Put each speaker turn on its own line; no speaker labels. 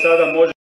Te 8